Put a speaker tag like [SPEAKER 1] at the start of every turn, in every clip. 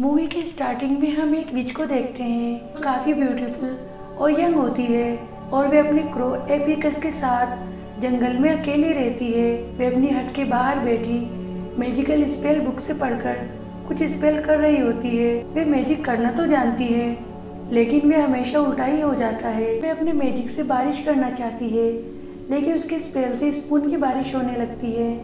[SPEAKER 1] Movie के starting में हम एक विच को देखते हैं काफ़ी ब्यूटीफुल और यंग होती है और वे अपने क्रो एपिकस के साथ जंगल में अकेली रहती है। वे अपनी हट के बाहर बैठी मैजिकल स्पेल बुक से पढ़कर कुछ स्पेल कर रही होती है। वे मैजिक करना तो जानती है, लेकिन वे हमेशा उल्टा ही हो जाता है। वे अपने मैजिक से बारिश करना चाहती है, लेकिन उसके स्पेल से स्पून की बारिश होने लगती है।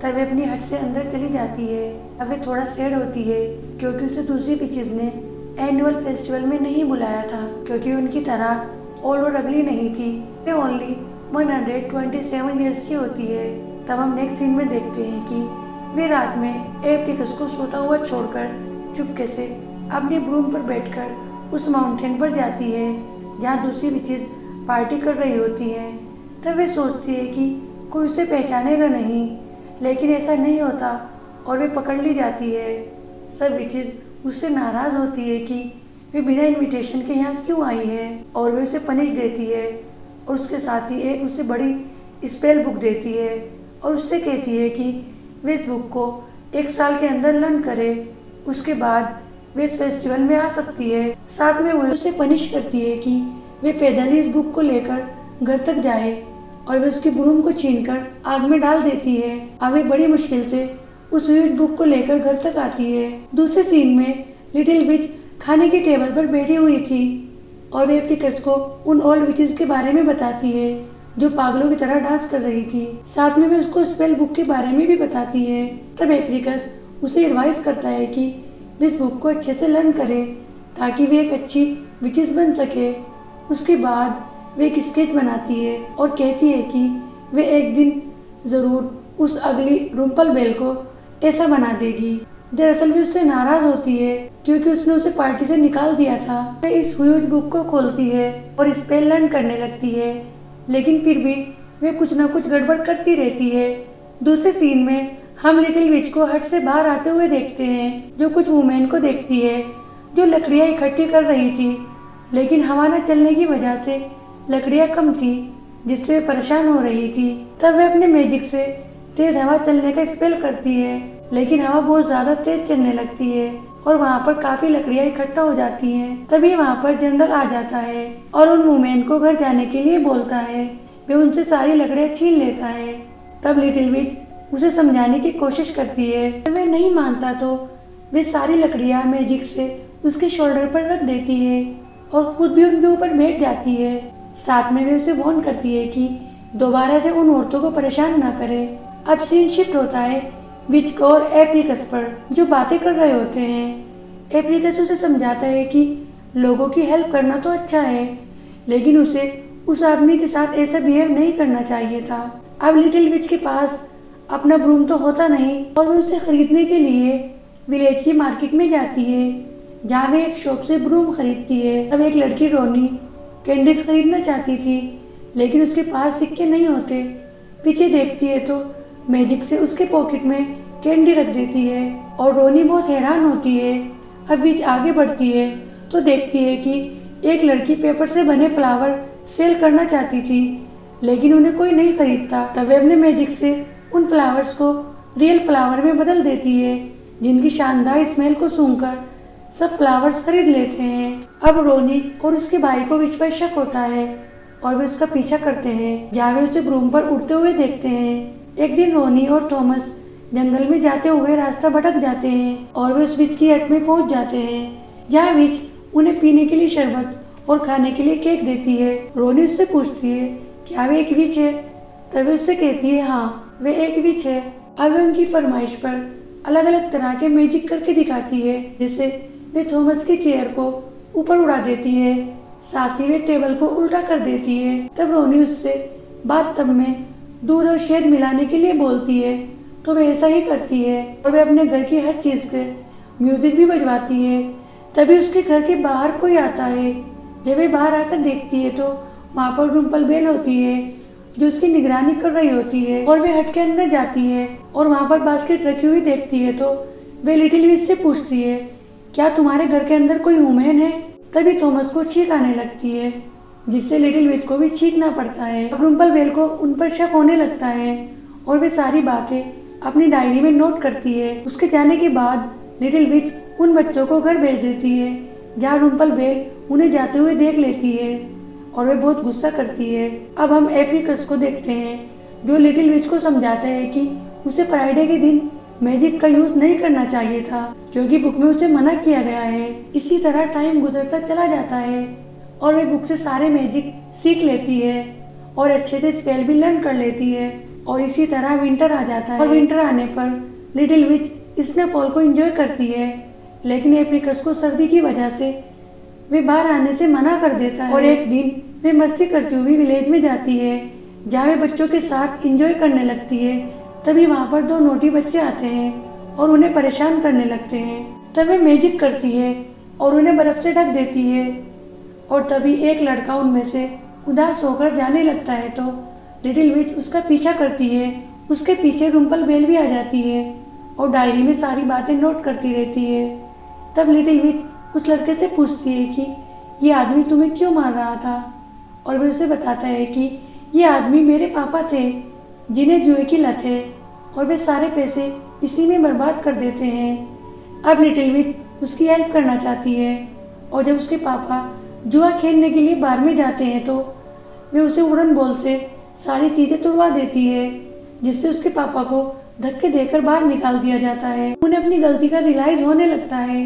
[SPEAKER 1] तब वे अपनी हट से अंदर चली जाती है। अब वे थोड़ा सैड होती है। क्योंकि उसे दूसरी पिचेज ने एनुअल फेस्टिवल में नहीं बुलाया था, क्योंकि उनकी तरह ओल्ड और अगली नहीं थी। वे ओनली 127 ईयर्स की होती है। तब हम नेक्स्ट सीन में देखते हैं कि वे रात में एप्टिकस को सोता हुआ छोड़कर चुपके से अपनी ब्रूम पर बैठकर उस माउंटेन पर जाती है, जहाँ दूसरी विचेज पार्टी कर रही होती है। तब वे सोचती है कि कोई उसे पहचानेगा नहीं, लेकिन ऐसा नहीं होता और वे पकड़ ली जाती है। सब विचेज उससे नाराज़ होती है कि वे बिना इनविटेशन के यहाँ क्यों आई है? और वे उसे पनिश देती है और उसके साथ ही एक उसे बड़ी स्पेल बुक देती है और उससे कहती है कि वे इस बुक को एक साल के अंदर लर्न करे। उसके बाद वे फेस्टिवल में आ सकती है। साथ में वह उसे पनिश करती है कि वे पैदल ही इस बुक को लेकर घर तक जाए और वे उसकी ब्रूम को छीनकर आग में डाल देती है। अब वे बड़ी मुश्किल से उस विविध बुक को लेकर घर तक आती है। दूसरे सीन में लिटिल विच खाने की टेबल पर बैठी हुई थी और वे एप्टिकस को उन ओल्ड विचेस के बारे में बताती है, जो पागलों की तरह डांस कर रही थी। साथ में वे उसको स्पेल बुक के बारे में भी बताती है। तब एप्रिकस उसे एडवाइस करता है कि इस बुक को अच्छे से लर्न करे, ताकि वे एक अच्छी विचेस बन सके। उसके बाद वे एक स्केच बनाती है और कहती है कि वे एक दिन ज़रूर उस अगली रुम्पल बेल को ऐसा बना देगी। दरअसल वे उससे नाराज़ होती है, क्योंकि उसने उसे पार्टी से निकाल दिया था। वे इस ह्यूज बुक को खोलती है और पे लर्न करने लगती है। लेकिन फिर भी वे कुछ न कुछ गड़बड़ करती रहती है। दूसरे सीन में हम लिटिल विच को हट से बाहर आते हुए देखते हैं, जो कुछ वुमेन को देखती है, जो लकड़ियाँ इकट्ठी कर रही थी। लेकिन हवा न चलने की वजह से लकड़ियाँ कम थी, जिससे परेशान हो रही थी। तब वे अपने मैजिक से तेज हवा चलने का स्पेल करती है, लेकिन हवा बहुत ज़्यादा तेज चलने लगती है और वहाँ पर काफ़ी लकड़ियाँ इकट्ठा हो जाती हैं। तभी वहाँ पर जनरल आ जाता है और उन वुमेन को घर जाने के लिए बोलता है। वे उनसे सारी लकड़ियाँ छीन लेता है। तब लिटिल विच उसे समझाने की कोशिश करती है। वे नहीं मानता तो वे सारी लकड़ियाँ मैजिक से उसके शोल्डर पर रख देती है और खुद भी उनके ऊपर बैठ जाती है। साथ में वे उसे वॉर्न करती है कि दोबारा से उन औरतों को परेशान ना करे। अब सीन शिफ्ट होता है। विच और एप्रिकस पर जो बातें कर रहे होते हैं, एप्रिकस उसे समझाता है कि लोगों की हेल्प करना तो अच्छा है, लेकिन उसे उस आदमी के साथ ऐसा बिहेव नहीं करना चाहिए था। अब लिटिल विच के पास अपना ब्रूम तो होता नहीं और वो उसे खरीदने के लिए विलेज की मार्केट में जाती है, जहाँ वे एक शॉप से ब्रूम खरीदती है। अब एक लड़की रोनी कैंडीज खरीदना चाहती थी, लेकिन उसके पास सिक्के नहीं होते। पीछे देखती है तो मैजिक से उसके पॉकेट में कैंडी रख देती है और रोनी बहुत हैरान होती है अब बीच आगे बढ़ती है तो देखती है कि एक लड़की पेपर से बने फ्लावर सेल करना चाहती थी, लेकिन उन्हें कोई नहीं खरीदता। तब वे अपने मैजिक से उन फ्लावर्स को रियल फ्लावर में बदल देती है, जिनकी शानदार स्मेल को सूंघकर सब फ्लावर्स खरीद लेते हैं। अब रोनी और उसके भाई को बीच पर शक होता है और वे उसका पीछा करते हैं। जहाँ वे उसे ब्रूम पर उड़ते हुए देखते हैं। एक दिन रोनी और थॉमस जंगल में जाते हुए रास्ता भटक जाते हैं और वे उस बीच की हट में पहुँच जाते हैं, जहाँ बीच उन्हें पीने के लिए शरबत और खाने के लिए केक देती है। रोनी उससे पूछती है, क्या वे एक बीच है? तभी उससे कहती है हाँ वे एक बीच है। अब वे उनकी फरमाइश पर अलग अलग तरह के मैजिक करके दिखाती है जिससे वे थॉमस की चेयर को ऊपर उड़ा देती है, साथ ही वे टेबल को उल्टा कर देती है। तब रोनी उससे, बात तब में दूध और शहद मिलाने के लिए बोलती है तो वे ऐसा ही करती है। और वे अपने घर की हर चीज़ के म्यूज़िक भी बजवाती है। तभी उसके घर के बाहर कोई आता है। जब वे बाहर आकर देखती है तो वहाँ पर रुम्पल बेल होती है, जो उसकी निगरानी कर रही होती है। और वे हट के अंदर जाती है और वहाँ पर बास्केट रखी हुई देखती है तो वे लिटिल विच से पूछती है, क्या तुम्हारे घर के अंदर कोई वुमेन है? तभी थॉमस को छींक आने लगती है। जिससे लिटिल विच को भी छींकना पड़ता है। अब रुम्पल बेल को उन पर शक होने लगता है और वे सारी बातें अपनी डायरी में नोट करती है। उसके जाने के बाद लिटिल विच उन बच्चों को घर भेज देती है, जहाँ रुम्पल बेल उन्हें जाते हुए देख लेती है और वे बहुत गुस्सा करती है। अब हम एप्रिकस को देखते हैं, जो लिटिल विच को समझाता है कि उसे फ्राइडे के दिन मैजिक का यूज़ नहीं करना चाहिए था, क्योंकि बुक में उसे मना किया गया है। इसी तरह टाइम गुजरता चला जाता है। और वे बुक से सारे मैजिक सीख लेती है और अच्छे से स्पेल भी लर्न कर लेती है और इसी तरह विंटर आ जाता है। और विंटर आने पर लिटिल विच स्नोफॉल को एंजॉय करती है, लेकिन एप्रिकस को सर्दी की वजह से वे बाहर आने से मना कर देता है। और एक दिन वे मस्ती करती हुई विलेज में जाती है, जहाँ वे बच्चों के साथ एंजॉय करने लगती है। तभी वहाँ पर दो नोटी बच्चे आते हैं और उन्हें परेशान करने लगते हैं। तब वे मैजिक करती है और उन्हें बर्फ़ से ढक देती है। और तभी एक लड़का उनमें से उदास होकर जाने लगता है तो लिटिल विच उसका पीछा करती है, उसके पीछे रुम्पल बेल भी आ जाती है और डायरी में सारी बातें नोट करती रहती है। तब लिटिल विच उस लड़के से पूछती है कि, ये आदमी तुम्हें क्यों मार रहा था? और वह उसे बताता है कि, ये आदमी मेरे पापा थे, जिन्हें जुए की लत है और वे सारे पैसे इसी में बर्बाद कर देते हैं। अब लिटिल विच उसकी हेल्प करना चाहती है और जब उसके पापा जुआ खेलने के लिए बार में जाते हैं तो वे उसे उड़न बॉल से सारी चीज़ें तुड़वा देती है, जिससे उसके पापा को धक्के देकर बाहर निकाल दिया जाता है। उन्हें अपनी गलती का रिलाइज होने लगता है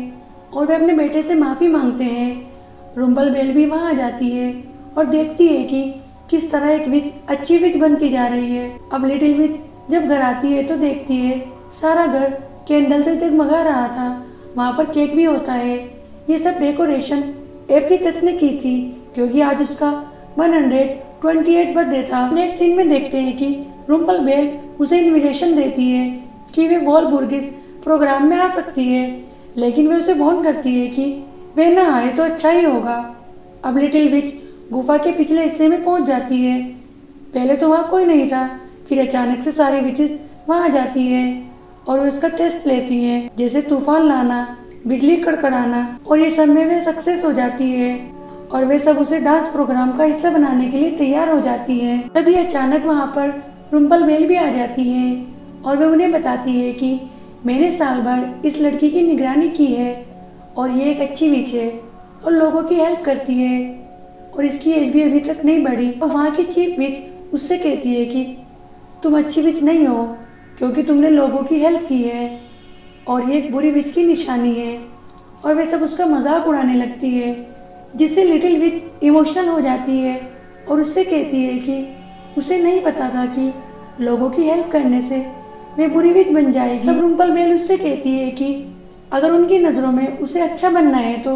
[SPEAKER 1] और वे अपने बेटे से माफ़ी मांगते हैं। रुम्बल बेल भी वहाँ आ जाती है और देखती है कि किस तरह एक विच अच्छी विच बनती जा रही है। अब लिटिल विच जब घर आती है तो देखती है, सारा घर कैंडल से जगमगा रहा था। वहाँ पर केक भी होता है। ये सब डेकोरेशन एप्रिकस ने की थी, क्योंकि आज उसका 128 बर्थडे था। नेक्स्ट सीन में देखते हैं कि रुम्पल बेल उसे इनविटेशन देती है कि वे वॉल बुर्गिस प्रोग्राम में आ सकती है, लेकिन वे उसे वॉर्न करती है कि वे ना आए तो अच्छा ही होगा। अब लिटिल विच गुफा के पिछले हिस्से में पहुँच जाती है। पहले तो वहाँ कोई नहीं था, फिर अचानक से सारी विचेस वहाँ आ जाती है और वो इसका टेस्ट लेती है, जैसे तूफ़ान लाना बिजली कड़कड़ाना और ये सब में वे सक्सेस हो जाती है और वे सब उसे डांस प्रोग्राम का हिस्सा बनाने के लिए तैयार हो जाती है। तभी अचानक वहाँ पर रुम्पल बेल भी आ जाती है और वे उन्हें बताती है कि मैंने साल भर इस लड़की की निगरानी की है और ये एक अच्छी विच है और लोगों की हेल्प करती है और इसकी एज भी अभी तक नहीं बढ़ी। और वहाँ की चीफ विच उससे कहती है कि तुम अच्छी विच नहीं हो क्योंकि तुमने लोगों की हेल्प की है। और ये एक बुरी विच की निशानी है। और वे सब उसका मज़ाक उड़ाने लगती है, जिससे लिटिल विच इमोशनल हो जाती है और उससे कहती है कि उसे नहीं पता था कि लोगों की हेल्प करने से वे बुरी विच बन जाएगी। तब रुम्पल बेल उससे कहती है कि अगर उनकी नज़रों में उसे अच्छा बनना है तो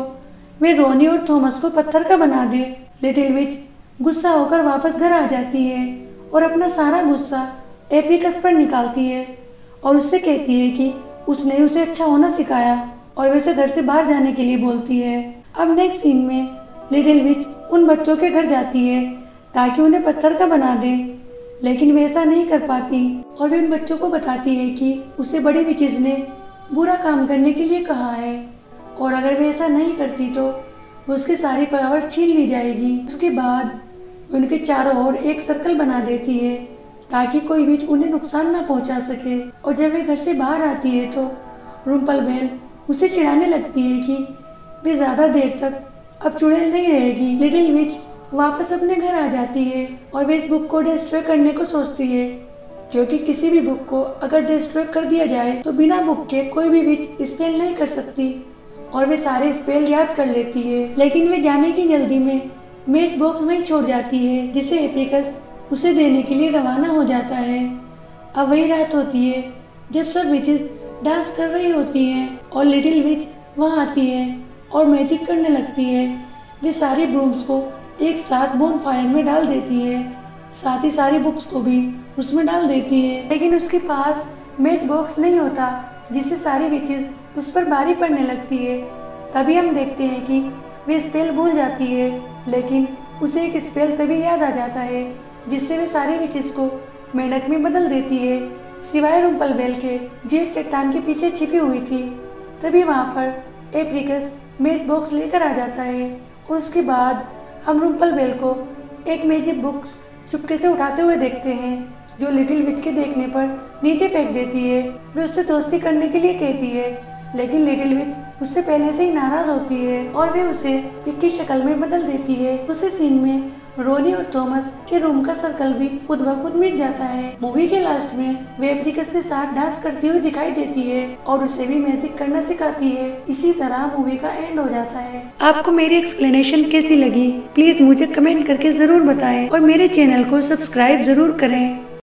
[SPEAKER 1] वे रोनी और थॉमस को पत्थर का बना दे। लिटिल विच गुस्सा होकर वापस घर आ जाती है और अपना सारा गुस्सा एप्रिकस पर निकालती है और उससे कहती है कि उसने उसे अच्छा होना सिखाया और वे उसे घर से बाहर जाने के लिए बोलती है। अब नेक्स्ट सीन में लिटिल विच उन बच्चों के घर जाती है ताकि उन्हें पत्थर का बना दे। लेकिन वे ऐसा नहीं कर पाती और वे उन बच्चों को बताती है कि उसे बड़ी विचिज ने बुरा काम करने के लिए कहा है। और अगर वे ऐसा नहीं करती तो उसकी सारी पावर्स छीन ली जाएगी। उसके बाद उनके चारों ओर एक सर्कल बना देती है। ताकि कोई भी उन्हें नुकसान ना पहुँचा सके। और जब वे घर से बाहर आती है तो रुम्पल बेल उसे चिढ़ाने लगती है कि वे ज़्यादा देर तक अब चुड़ैल नहीं रहेगी। लिटिल विच वापस अपने घर आ जाती है और वे इस बुक को डिस्ट्रॉय करने को सोचती है, क्योंकि किसी भी बुक को अगर डिस्ट्रॉय कर दिया जाए तो बिना बुक के कोई भी विच स्पेल नहीं कर सकती। और वे सारे स्पेल याद कर लेती है। लेकिन वे जाने की जल्दी में मेज बॉक्स वही छोड़ जाती है, जिसे एपिकस उसे देने के लिए रवाना हो जाता है। अब वही रात होती है, जब सब विचेस डांस कर रही होती हैं और लिटिल विच वहाँ आती है और मैजिक करने लगती है। वे सारी ब्रूम्स को एक साथ बोन फायर में डाल देती है। साथ ही सारी बुक्स को भी उसमें डाल देती है। लेकिन उसके पास मैच बॉक्स नहीं होता, जिससे सारी विचेस उस पर बारी पड़ने लगती है। तभी हम देखते हैं कि वे स्पेल भूल जाती है, लेकिन उसे एक स्पेल तभी याद आ जाता है। जिससे वे सारी विचेस को मेंढक में बदल देती है। सिवाय रुम्पल बेल के जो एक चट्टान के पीछे छिपी हुई थी, तभी वहाँ पर एप्रिकस मेज बॉक्स लेकर आ जाता है और उसके बाद हम रुम्पल बेल को एक मेजिक बुक्स चुपके से उठाते हुए देखते हैं, जो लिटिल विच के देखने पर नीचे फेंक देती है। वे उससे दोस्ती करने के लिए कहती है, लेकिन लिटिल विच उससे पहले से ही नाराज़ होती है और वे उसे पिक की शक्ल में बदल देती है। उसी सीन में रोनी और थॉमस के रूम का सर्कल भी खुद ब खुद मिट जाता है। मूवी के लास्ट में वे एप्रिकस के साथ डांस करती हुई दिखाई देती है और उसे भी मैजिक करना सिखाती है। इसी तरह मूवी का एंड हो जाता है। आपको मेरी एक्सप्लेनेशन कैसी लगी? प्लीज़ मुझे कमेंट करके ज़रूर बताएँ और मेरे चैनल को सब्सक्राइब ज़रूर करें।